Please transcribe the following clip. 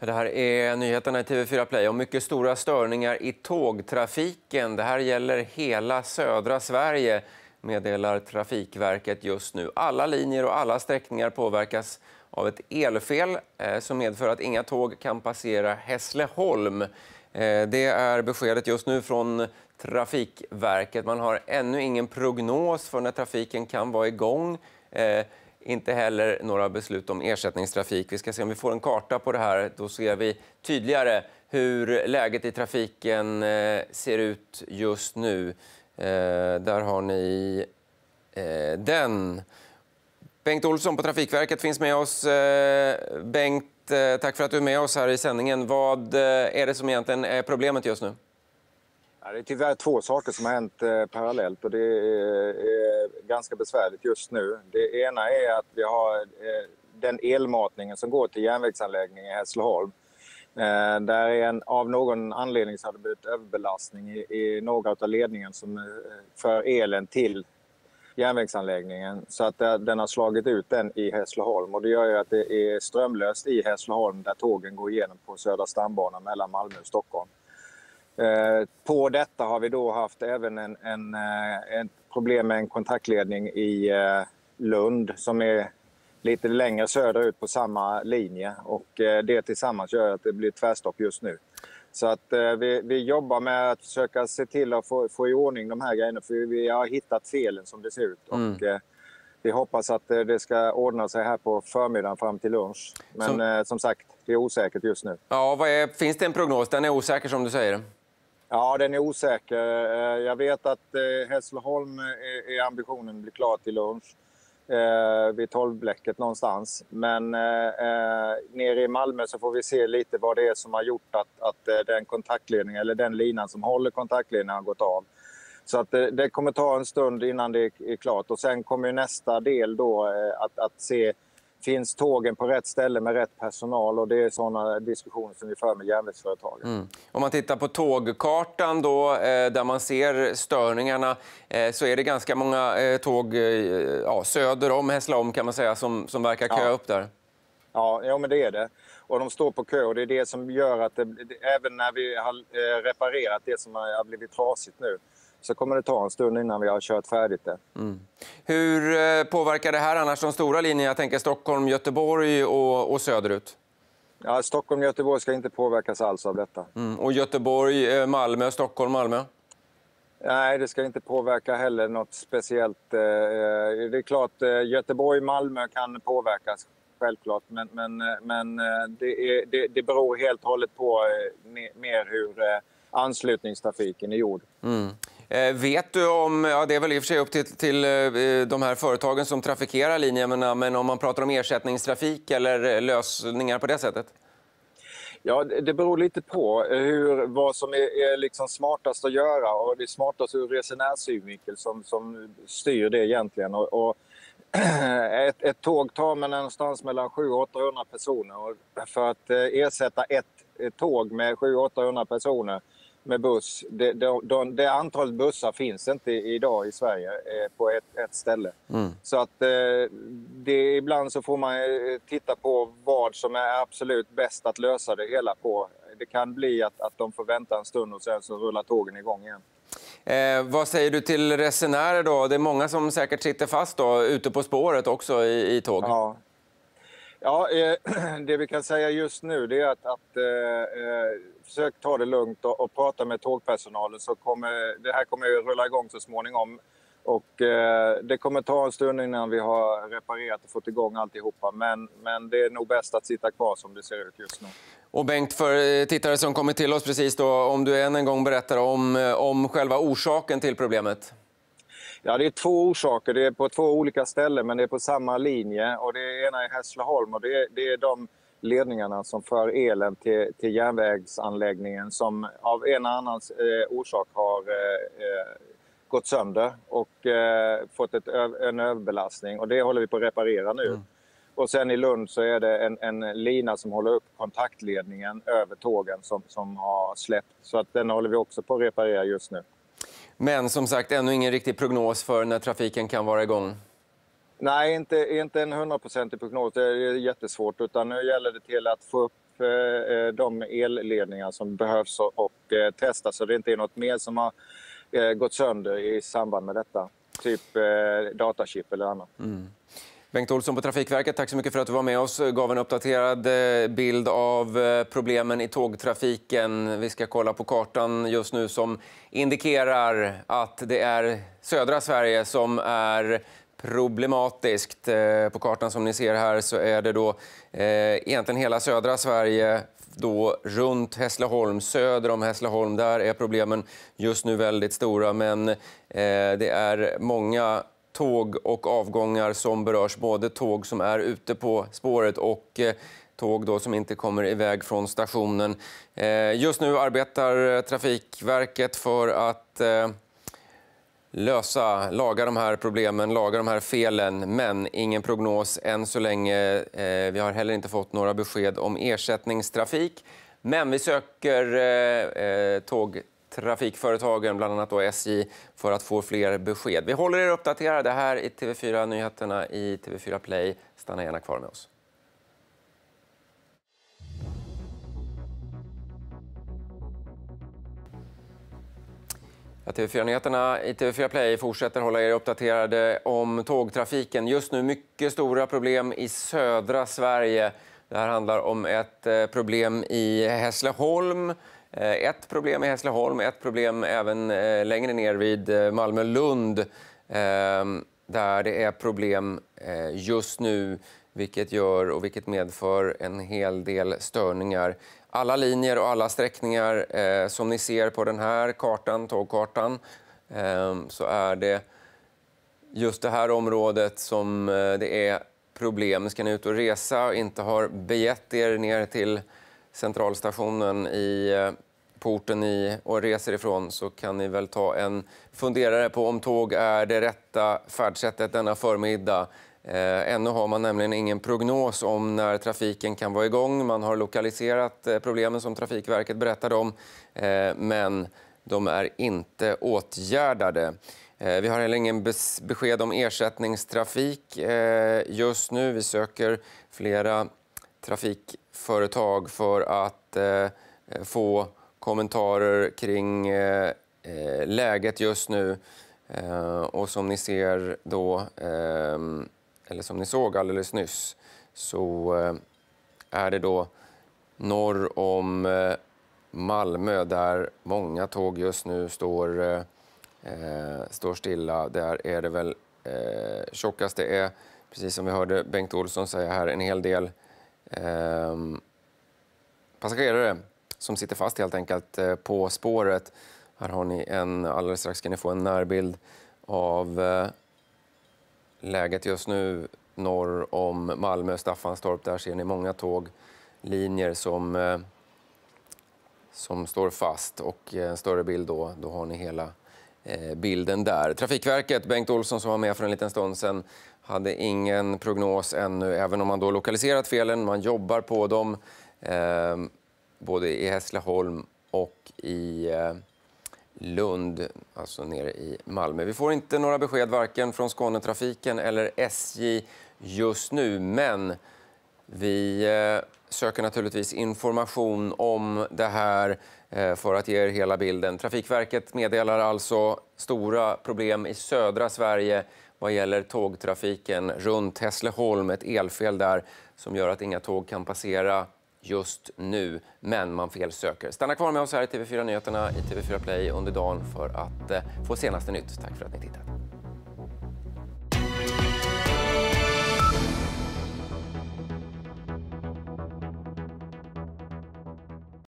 Det här är nyheterna i TV4 Play om mycket stora störningar i tågtrafiken. Det här gäller hela södra Sverige, meddelar Trafikverket just nu. Alla linjer och alla sträckningar påverkas av ett elfel eh, som medför att inga tåg kan passera Hässleholm. Eh, det är beskedet just nu från Trafikverket. Man har ännu ingen prognos för när trafiken kan vara igång. Eh, inte heller några beslut om ersättningstrafik. Vi ska se om vi får en karta på det här. Då ser vi tydligare hur läget i trafiken eh, ser ut just nu. Eh, där har ni eh, den. Bengt Olsson på Trafikverket finns med oss. Bengt, tack för att du är med oss här i sändningen. Vad är det som egentligen är problemet just nu? Ja, det är tyvärr två saker som har hänt eh, parallellt och det är, är, ganska besvärligt just nu. Det ena är att vi har eh, den elmatningen som går till järnvägsanläggningen i Hässleholm. Eh, där är en, av någon anledning så har det blivit överbelastning i, i några av ledningen som eh, för elen till järnvägsanläggningen så att eh, den har slagit ut den i Hässleholm och det gör ju att det är strömlöst i Hässleholm där tågen går igenom på Södra stambanan mellan Malmö och Stockholm. Eh, på detta har vi då haft även en, en, eh, en problem med en kontaktledning i eh, Lund som är lite längre söderut på samma linje och det tillsammans gör att det blir tvärstopp just nu. Så att vi, vi jobbar med att försöka se till att få, få i ordning de här grejerna för vi har hittat felen som det ser ut. Mm. Och, vi hoppas att det ska ordna sig här på förmiddagen fram till lunch. Men som, som sagt, det är osäkert just nu. Ja, är, finns det en prognos? Den är osäker som du säger. Ja, den är osäker. Eh, jag vet att eh, Hässleholm eh, är ambitionen att bli klar till lunch. Eh, vid tolvblecket någonstans. Men nere i Malmö så får vi se lite vad det är som har gjort att, att den kontaktledningen, eller den linan som håller kontaktledningen har gått av. Så att det, det kommer ta en stund innan det är klart och sen kommer nästa del då att, att se Finns tågen på rätt ställe med rätt personal? och Det är sådana diskussioner som vi för med järnvägsföretagen. Mm. Om man tittar på tågkartan då, eh, där man ser störningarna eh, så är det ganska många eh, tåg ja, söder om Hässleholm kan man säga, som, som verkar köa ja. upp där. Ja, ja, men det är det. Och de står på kö och det är det som gör att det, även när vi har reparerat det som har blivit trasigt nu så kommer det ta en stund innan vi har kört färdigt det. Mm. Hur eh, påverkar det här annars de stora linjerna? Jag tänker Stockholm, Göteborg och, och söderut. Ja, Stockholm och Göteborg ska inte påverkas alls av detta. Mm. Och Göteborg, eh, Malmö, Stockholm, Malmö? Nej, det ska inte påverka heller något speciellt. Eh, det är klart, Göteborg, Malmö kan påverkas självklart. Men, men, men det, är, det, det beror helt och hållet på mer hur anslutningstrafiken är gjord. Mm. Eh, vet du om, ja det är väl i och för sig upp till, till eh, de här företagen som trafikerar linjerna, men om man pratar om ersättningstrafik eller eh, lösningar på det sättet? Ja, det beror lite på hur, vad som är, är liksom smartast att göra och det är smartast ur resenärssynvinkel som, som styr det egentligen. Och, och ett, ett, tåg tar man någonstans mellan 700 800 personer och för att ersätta ett, ett tåg med 700 800 personer med buss. Det, det, det, antalet bussar finns inte idag i Sverige eh, på ett, ett ställe. Mm. Så att eh, det, ibland så får man eh, titta på vad som är absolut bäst att lösa det hela på. Det kan bli att, att de får vänta en stund och sen så rullar tågen igång igen. Eh, vad säger du till resenärer då? Det är många som säkert sitter fast då, ute på spåret också i, i tåg. Ja, Ja, eh, det vi kan säga just nu det är att, att eh, försök ta det lugnt och, och, prata med tågpersonalen så kommer det här kommer att rulla igång så småningom. Och, eh, det kommer ta en stund innan vi har reparerat och fått igång alltihopa. Men, men det är nog bäst att sitta kvar som det ser ut just nu. Och Bengt, för eh, tittare som kommer till oss precis då, om du än en gång berättar om, eh, om själva orsaken till problemet. Ja, det är två orsaker. Det är på två olika ställen, men det är på samma linje. Och det ena är Hässleholm och det är, det är de ledningarna som för elen till, till järnvägsanläggningen som av en eller annan eh, orsak har eh, eh, gått sönder och eh, fått ett, en överbelastning. Och det håller vi på att reparera nu. Mm. Och sen i Lund så är det en, en lina som håller upp kontaktledningen över tågen som, som har släppt. Så att den håller vi också på att reparera just nu. Men som sagt, ännu ingen riktig prognos för när trafiken kan vara igång. Nej, inte, inte en hundraprocentig prognos. Det är jättesvårt. Utan nu gäller det till att få upp eh, eh de elledningar som behövs och eh, testa så det inte är något mer som har eh, gått sönder i samband med detta. Typ datachip eller annat. Mm. Bengt Olsson på Trafikverket, tack så mycket för att du var med oss. gav en uppdaterad bild av problemen i tågtrafiken. Vi ska kolla på kartan just nu som indikerar att det är södra Sverige som är problematiskt. Eh, på kartan som ni ser här så är det då eh, egentligen hela södra Sverige då runt Hässleholm, söder om Hässleholm. Där är problemen just nu väldigt stora, men eh, det är många tåg och avgångar som berörs. Både tåg som är ute på spåret och eh, tåg då som inte kommer iväg från stationen. Eh, just nu arbetar Trafikverket för att lösa, laga de här problemen, laga de här felen, men ingen prognos än så länge. Eh, vi har heller inte fått några besked om ersättningstrafik. Men vi söker eh, eh tågtrafikföretagen, bland annat då SJ, för att få fler besked. Vi håller er uppdaterade här i TV4 Nyheterna i TV4 Play. Stanna gärna kvar med oss. TV4-nyheterna i TV4 Play fortsätter hålla er uppdaterade om tågtrafiken. Just nu mycket stora problem i södra Sverige. Det här handlar om ett eh, problem i Hässleholm. Eh, ett problem i Hässleholm, ett problem även eh, längre ner vid Malmö-Lund där det är problem just nu vilket gör och vilket medför en hel del störningar alla linjer och alla sträckningar eh, som ni ser på den här kartan, tågkartan, eh, så är det just det här området som eh, det är problem. Ska ni ut och resa och inte har begett er ner till centralstationen i eh, porten i och reser ifrån så kan ni väl ta en funderare på om tåg är det rätta färdsättet denna förmiddag. Eh, ännu har man nämligen ingen prognos om när trafiken kan vara igång. Man har lokaliserat eh, problemen som Trafikverket berättade om, eh, men de är inte åtgärdade. Vi har heller ingen besked om ersättningstrafik just nu. Vi söker flera trafikföretag för att få kommentarer kring läget just nu. Och som ni ser då ehm, eller som ni såg alldeles nyss, så eh, är det då norr om eh, Malmö där många tåg just nu står, eh, eh står stilla. Där är det väl eh, tjockast det är, precis som vi hörde Bengt Olsson säga här, en hel del eh, passagerare som sitter fast helt enkelt på spåret. Här har ni en, alldeles strax ska ni få en närbild av läget just nu norr om Malmö, Staffanstorp, där ser ni många tåglinjer som, eh, som står fast. Och eh, en större bild då, då har ni hela eh, bilden där. Trafikverket, Bengt Olsson som var med för en liten stund sedan, hade ingen prognos ännu, även om man då lokaliserat felen. Man jobbar på dem, eh, både i Hässleholm och i eh, Lund, alltså nere i Malmö. Vi får inte några besked varken från Skånetrafiken eller SJ just nu, men vi eh, söker naturligtvis information om det här eh, för att ge er hela bilden. Trafikverket meddelar alltså stora problem i södra Sverige vad gäller tågtrafiken runt Hässleholm, ett elfel där som gör att inga tåg kan passera just nu, men man felsöker. Stanna kvar med oss här i TV4 Nyheterna i TV4 Play under dagen för att eh, få senaste nytt. Tack för att ni tittat.